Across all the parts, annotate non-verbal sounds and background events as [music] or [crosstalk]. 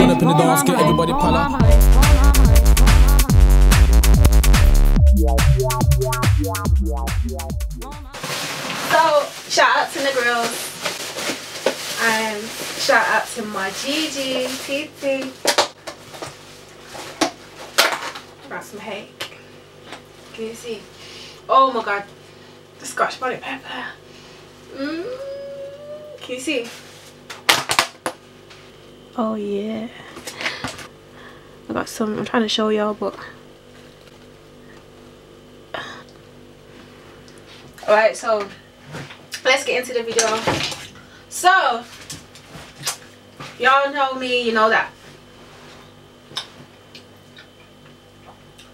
Run up in the dance, get everybody pala. So shout out to the girls and shout out to my Gigi, Titi. Some cake. Can you see? Oh my god, the scotch bonnet pepper. Mm. Can you see? Oh yeah. I got some. I'm trying to show y'all, but. Alright, so let's get into the video. So, y'all know me, you know that.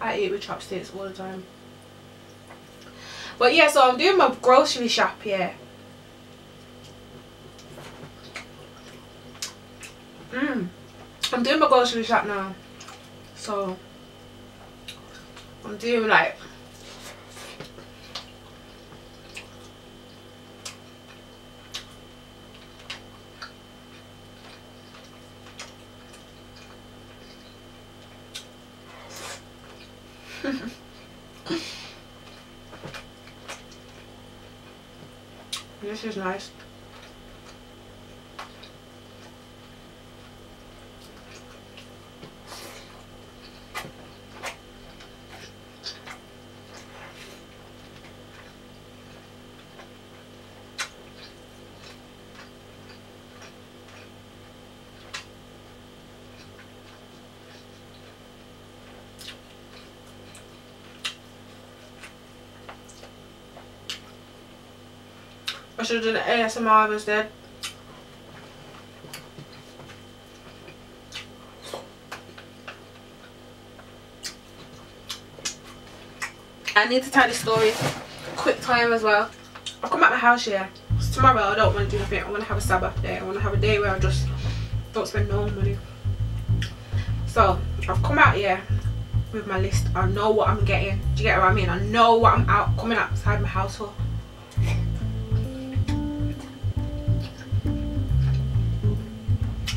I eat with chopsticks all the time. But yeah, so I'm doing my grocery shop here. Mmm. I'm doing my grocery shop now. So, I'm doing like [laughs] this is nice. Should have done ASMR instead. I need to tell this story quick time as well. I've come out my house here. It's Tomorrow I don't want to do anything. I want to have a Sabbath day. I want to have a day where I just don't spend no money. So I've come out here with my list. I know what I'm getting. Do you get what I mean? I know what I'm out coming outside my house for.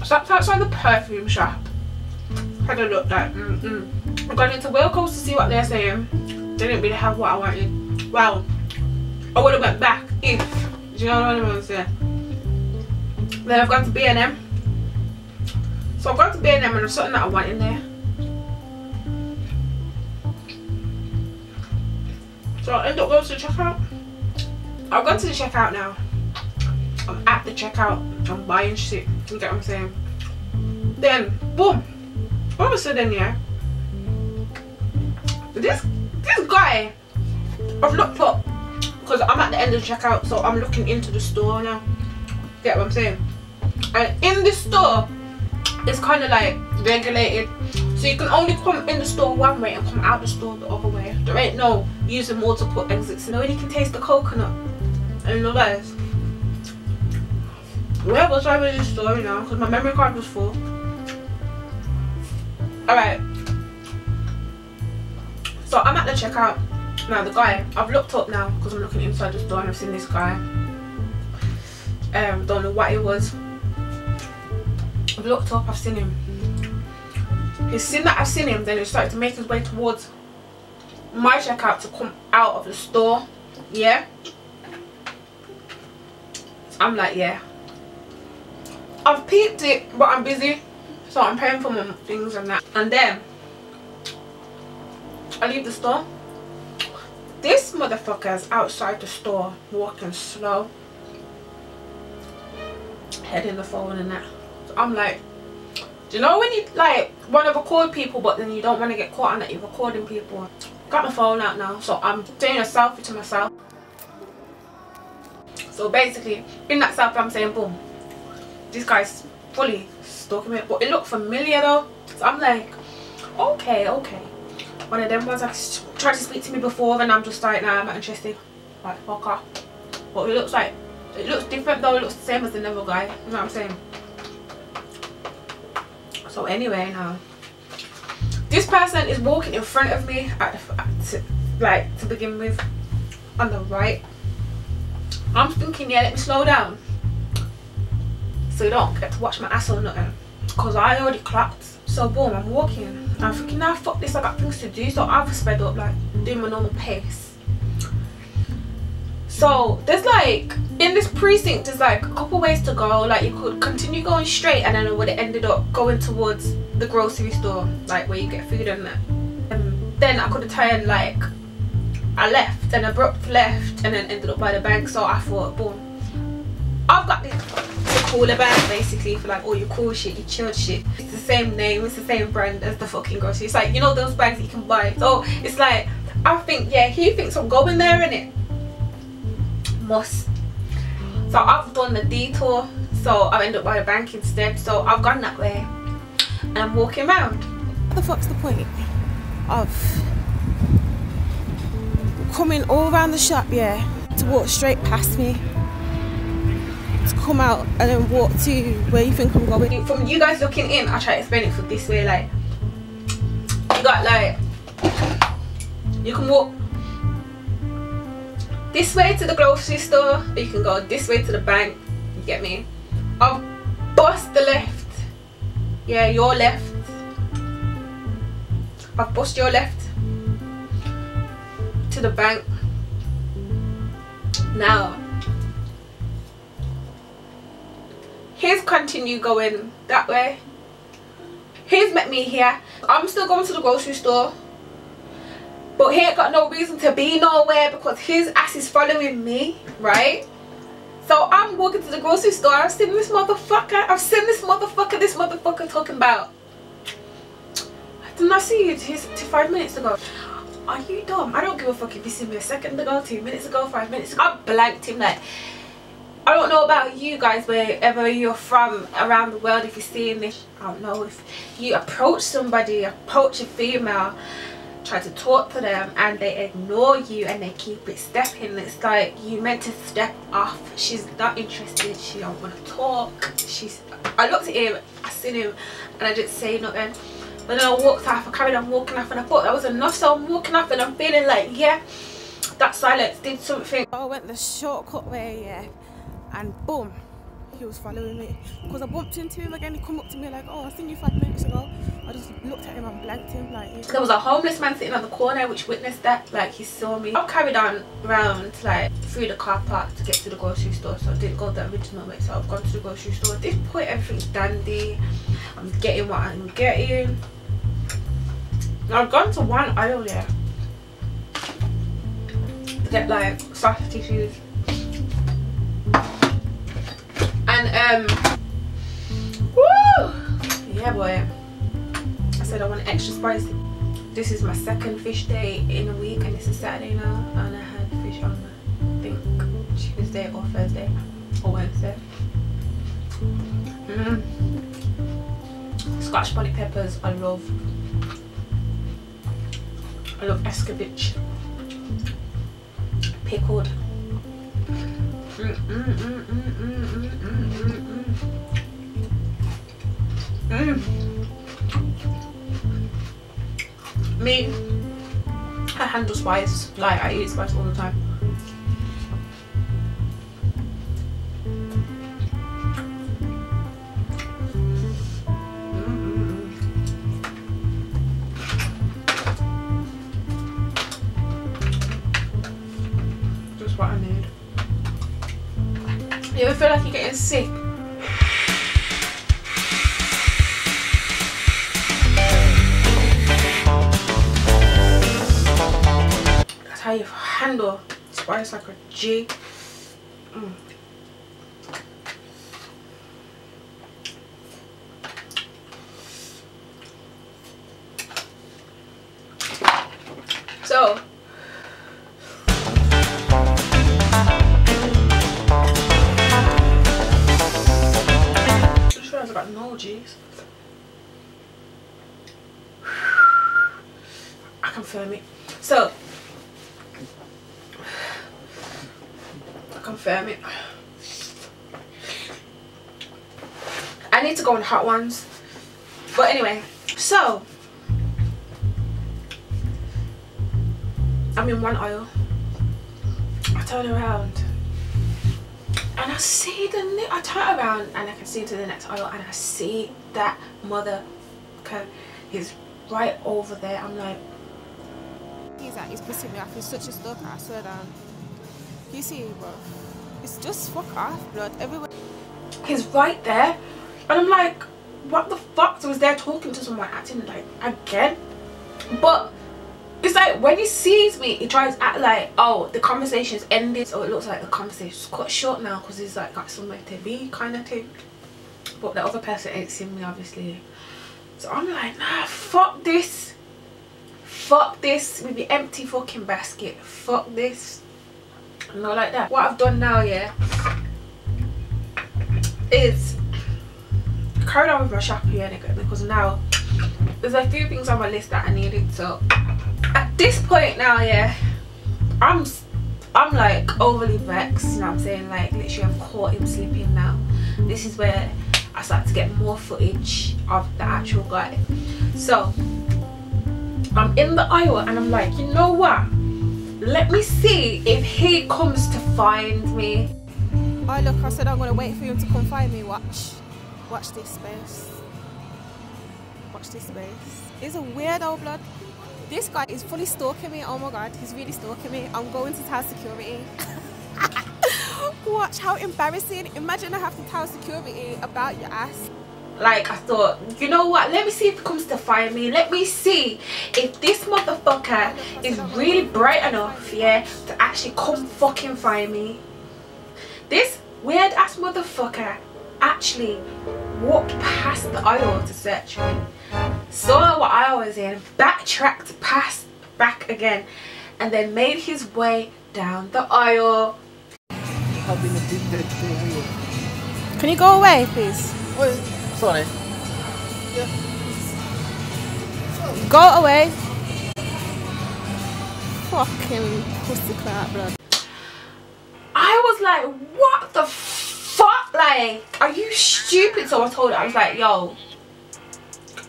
That's outside the perfume shop. Had a look like, mm -mm. I got into Wilko's to see what they're saying. They didn't really have what I wanted. Well, I would have went back if, do you know what I'm saying? Then I've gone to B&M. So I've gone to B&M and there's something that I want in there. So I end up going to the checkout. I've gone to the checkout now. I'm at the checkout. I'm buying shit. You get what I'm saying? Then, boom. All of a sudden, yeah. This this guy, I've looked up because I'm at the end of the checkout, so I'm looking into the store now. Get what I'm saying? And in the store, it's kind of like regulated. So you can only come in the store one way and come out the store the other way. There ain't no using multiple exits. You can taste the coconut. And the guys. Where was I with this story now? Because my memory card was full. Alright. So I'm at the checkout. Now the guy, I've looked up now because I'm looking inside the store and I've seen this guy. Um, don't know what it was. I've looked up, I've seen him. He's seen that I've seen him, then he started to make his way towards my checkout to come out of the store. Yeah. I'm like, yeah. I've peeped it, but I'm busy. So I'm paying for my things and that. And then, I leave the store. This motherfucker's outside the store, walking slow. Head in the phone and that. So I'm like, do you know when you like want to record people but then you don't want to get caught on that you're recording people? Got my phone out now, so I'm doing a selfie to myself. So basically, in that selfie I'm saying boom. This guy's fully stalking me. But it looked familiar though. So I'm like, okay, okay. One of them ones like tried to speak to me before and I'm just like, nah, I'm not interested. Like, fuck off. But it looks like, it looks different though. It looks the same as the other guy. You know what I'm saying? So anyway, now. This person is walking in front of me at, at like to begin with on the right. I'm thinking, yeah, let me slow down so you don't get to watch my ass or nothing. because I already clocked. So boom, I'm walking. I'm thinking, now fuck this, I got things to do. So I've sped up, like doing my normal pace. So there's like in this precinct, there's like a couple ways to go. Like you could continue going straight, and then it would have ended up going towards the grocery store, like where you get food and that. And then I could have turned like I left, an abrupt left, and then ended up by the bank. So I thought, boom, I've got this cooler bag basically for like all your cool shit, your chilled shit. It's the same name, it's the same brand as the fucking grocery. It's like, you know those bags you can buy. So it's like, I think, yeah, he thinks I'm going there in it. Must. So I've done the detour. So I've ended up by the bank instead. So I've gone that way. And I'm walking around. What the fuck's the point of coming all around the shop, yeah, to walk straight past me? To come out and then walk to where you think I'm going. From you guys looking in, I try to explain it for this way, like you got like you can walk this way to the grocery store, or you can go this way to the bank. You get me? I'll bust the left. Yeah, your left. I've bust your left to the bank. Now he's continue going that way. He's met me here. I'm still going to the grocery store. But he ain't got no reason to be nowhere because his ass is following me right? So i'm walking to the grocery store. I've seen this motherfucker. I've seen this motherfucker. This motherfucker talking about didn't i see you five minutes ago. Are you dumb? I don't give a fuck if you see me a second ago two minutes ago five minutes ago. I blanked him like I don't know about you guys wherever you're from around the world if you're seeing this I don't know if you approach somebody approach a female try to talk to them and they ignore you and they keep it stepping. It's like you meant to step off. She's not interested. She don't want to talk. She's I looked at him I seen him and I didn't say nothing. But then I walked off. I carried on walking off and I thought that was enough so I'm walking off and I'm feeling like yeah that silence did something. Oh, I went the shortcut way yeah and boom he was following me. Because I bumped into him again he come up to me like oh I seen you five minutes ago. I just looked at him and blanked him like there was a homeless man sitting on the corner which witnessed that like he saw me. I carried on round like through the car park to get to the grocery store so I didn't go the original way so I've gone to the grocery store. At this point everything's dandy. I'm getting what I'm getting. I've gone to one aisle yeah. To get like soft tissues um woo! Yeah boy. I said i want extra spicy this is my second fish day in a week and it's a saturday now and i had fish on i think tuesday or thursday or wednesday. Mm. scotch bonnet peppers i love. I love escovitch pickled. Mm, mm, mm. Me, I handle spice, like I eat spice all the time. Just what I need. You ever feel like you're getting sick a G. Mm. So realized I got no G's. [sighs] I confirm it. So confirm it. I need to go on hot ones. But anyway, so I'm in one aisle. I turn around and I see the I turn around and I can see into the next aisle and I see that mother is right over there. I'm like, He's like, he's pissing me off. He's such a stalker. I swear down. You see, bro? It's just fuck off, blood. Everyone. he's right there, and I'm like, what the fuck? So he's there talking to someone, acting like again, but. It's like when he sees me, he tries to act like, oh, the conversation's ended. So it looks like the conversation's cut short now because he's like got somewhere to be kind of thing. But the other person ain't seen me, obviously. So I'm like, nah, fuck this. Fuck this with the empty fucking basket. Fuck this. Not like that. What I've done now, yeah, is carried on with my shopping yeah, because now there's a few things on my list that I needed. So at this point now, yeah, I'm I'm like overly vexed. You know what I'm saying? Like literally, I've caught him sleeping now. This is where I start to get more footage of the actual guy. So I'm in the aisle and I'm like, you know what? Let me see if he comes to find me. Oh, look, I said I'm gonna wait for him to come find me. Watch. Watch this space. Watch this space. He's a weirdo, blood. This guy is fully stalking me. Oh my god, he's really stalking me. I'm going to tell security. [laughs] Watch how embarrassing. Imagine I have to tell security about your ass. Like I thought, you know what? Let me see if he comes to find me. Let me see if this motherfucker is really bright enough, yeah, to actually come fucking find me. This weird ass motherfucker actually walked past the aisle to search me. Saw what I was in, backtracked past back again, and then made his way down the aisle. Having a big dead thing. Can you go away, please? Wait, sorry. Go away. Fucking pussy clap, blood. I was like, what the fuck? Like, are you stupid? So I told her, I was like, yo,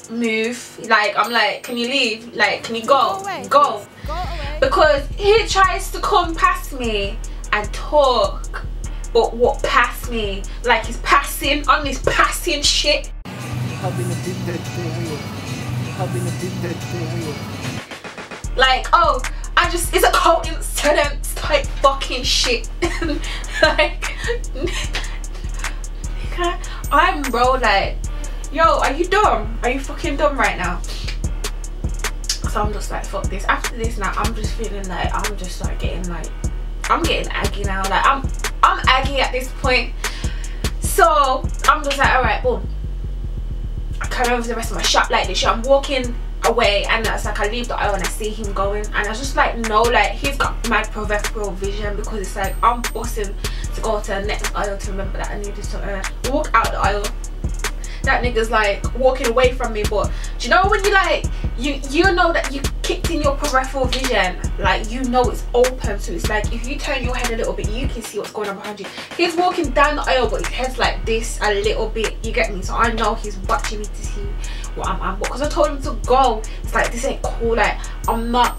move. Like, I'm like, can you leave? Like, can you go? Go away. Go. Go away. Because he tries to come past me and talk, but walk past me. Like he's passing on this passing shit. Having a big dead thing. Having a big dead thing. Like, oh, I just, it's a coincidence type fucking shit. [laughs] like, I'm bro, like, yo, are you dumb? Are you fucking dumb right now? So I'm just like, fuck this. After this now, I'm just feeling like, I'm just like getting like, I'm getting aggy now. Like, I'm, I'm aggy at this point. So I'm just like, alright, boom. I carry on with the rest of my shop like this. I'm walking away and it's like I leave the aisle and I see him going and I was just like no like he's got my peripheral vision because it's like I'm busting to go to the next aisle to remember that I needed to uh, walk out the aisle that nigga's like walking away from me but do you know when you like you you know that you kicked in your peripheral vision like you know it's open so it's like if you turn your head a little bit you can see what's going on behind you. He's walking down the aisle but his head's like this a little bit you get me? So I know he's watching me to see what I'm at because I told him to go. It's like this ain't cool like I'm not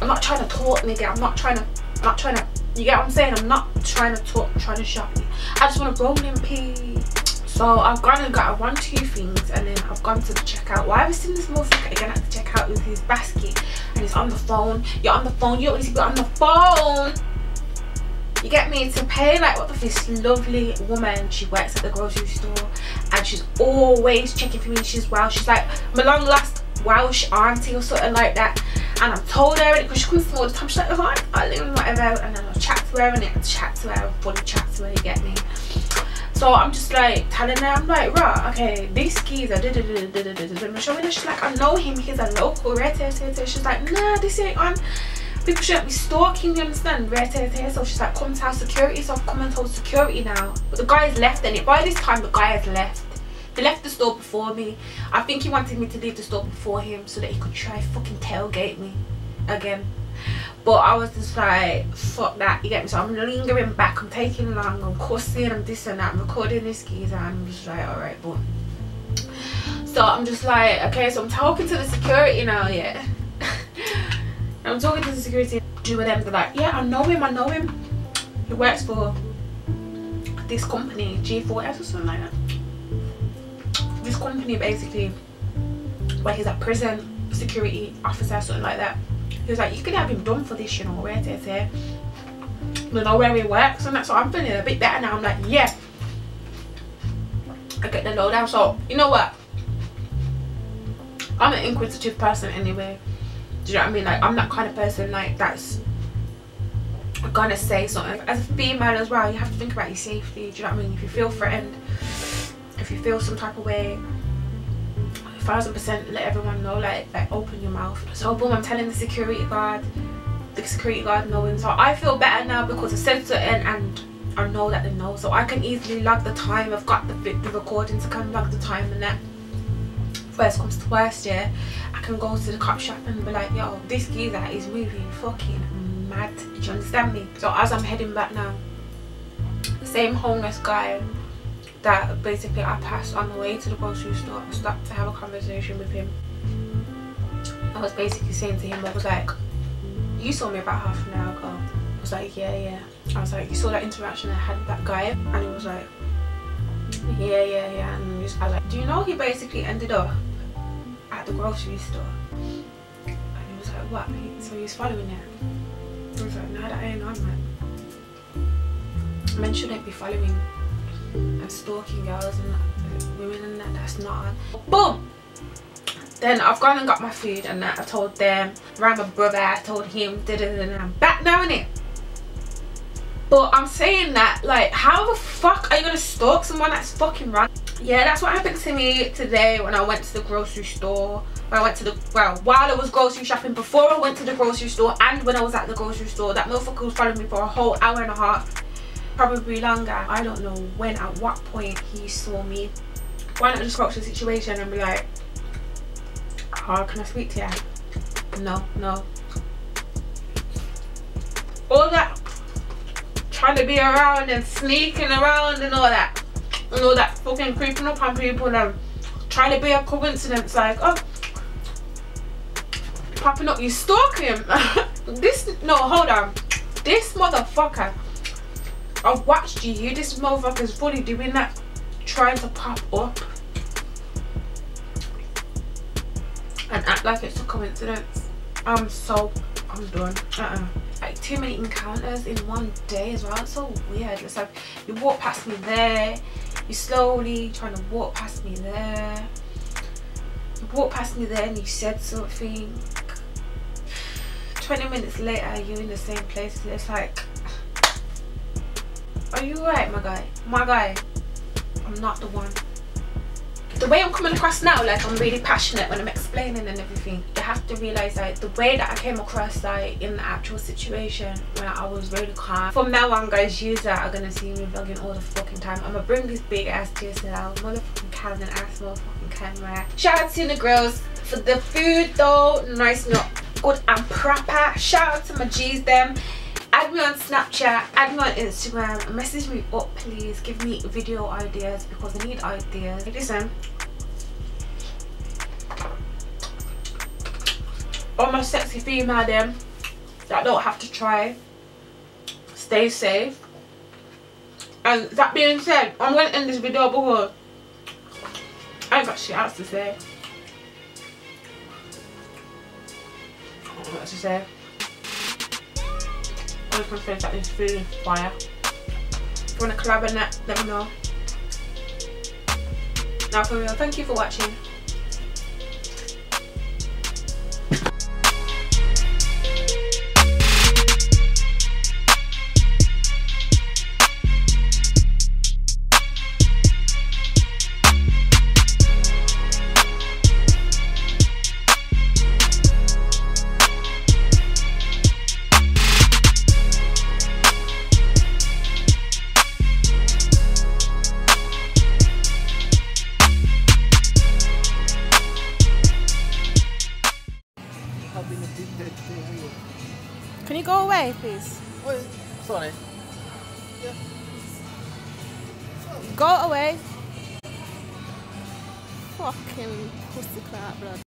I'm not trying to talk nigga. I'm not trying to I'm not trying to you get what I'm saying? I'm not trying to talk I'm trying to shop I just want to roll in peace so I've gone and got one two things and then I've gone to the checkout. Why have I seen this motherfucker again at the checkout with his basket and he's on the phone. You're on the phone. You don't need to be on the phone. You get me? To pay like what this lovely woman she works at the grocery store and she's always checking for me. She's well she's like my long lost Welsh auntie or something like that. And I've told her because she me all the time she's like oh I live whatever and then I'll chat to her and I chat to her and fully chat to her you get me so I'm just like telling her, I'm like, right, okay, these skis are da da. Showing her, she's like, I know him, he's a local, right? She's like, nah, this ain't on. People shouldn't be stalking, you understand? Right, so she's like, come to our security, so I've come and told security now. But the guy has left, and by this time, the guy has left. He left the store before me. I think he wanted me to leave the store before him so that he could try fucking tailgate me again but I was just like fuck that you get me so I'm lingering back I'm taking long I'm cussing I'm this and that I'm recording this geezer and I'm just like alright but so I'm just like okay so I'm talking to the security now yeah [laughs] I'm talking to the security two of them they're like yeah I know him I know him he works for this company G4S or something like that. This company basically where he's a prison security officer something like that. He was like, you could have him done for this, you know, where it say. You know where he works and that's so I'm feeling a bit better now. I'm like, yeah. I get the lowdown. So you know what? I'm an inquisitive person anyway. Do you know what I mean? Like I'm that kind of person like that's gonna say something. As a female as well, you have to think about your safety. Do you know what I mean? If you feel threatened, if you feel some type of way, thousand percent let everyone know. Like, like open your mouth. So boom, I'm telling the security guard, the security guard knowing. So I feel better now because I said something and I know that they know. So I can easily log the time. I've got the the recordings. I can log the time and that. First comes to worst, yeah. I can go to the cop shop and be like, yo, this geezer is moving fucking mad. Do you understand me? So as I'm heading back now, same homeless guy that basically I passed on the way to the grocery store, I stopped to have a conversation with him. I was basically saying to him, I was like, you saw me about half an hour ago. I was like, yeah, yeah. I was like, you saw that interaction I had with that guy? And he was like, yeah, yeah, yeah. And I was like, do you know he basically ended up at the grocery store? And he was like, what? So he was following it. I was like, no, that ain't on, man. Men shouldn't be following and stalking girls and uh, women and that. That's not on. Boom! Then I've gone and got my food and that. I told them, around my brother, I told him, da da da da. I'm back now, innit? But I'm saying that, like, how the fuck are you gonna stalk someone that's fucking wrong? Yeah, that's what happened to me today when I went to the grocery store. When I went to the, well, while I was grocery shopping, before I went to the grocery store and when I was at the grocery store, that motherfucker was following me for a whole hour and a half. Probably longer. I don't know when, at what point he saw me. Why not just approach the situation and be like, how can I speak to you? No, no. All that trying to be around and sneaking around and all that and all that fucking creeping up on people and trying to be a coincidence like oh popping up you stalking [laughs] this no hold on this motherfucker I've watched you. You this motherfucker's fully doing that trying to pop up and act like it's a coincidence. I'm so I'm done. Uh-uh. Like too many encounters in one day as well. It's so weird. It's like you walk past me there you slowly trying to walk past me there. You walk past me there and you said something. 20 minutes later you're in the same place. It's like are you right my guy my guy i'm not the one the way I'm coming across now, like I'm really passionate when I'm explaining and everything. You have to realise like the way that I came across like in the actual situation when I was really calm. From now on guys, you that are gonna see me vlogging all the fucking time. I'm gonna bring this big ass DSLR, motherfucking Canon ass motherfucking camera. Shout out to the girls for the food though, nice not good and proper. Shout out to my G's them add me on snapchat add me on instagram message me up please. Give me video ideas because i need ideas. Listen um, all my sexy female them that don't have to try stay safe. And that being said i'm gonna end this video because i ain't got shit else to say. What to say To finish that this food is fire. If you want to collab on that, let me know. Now for real, thank you for watching.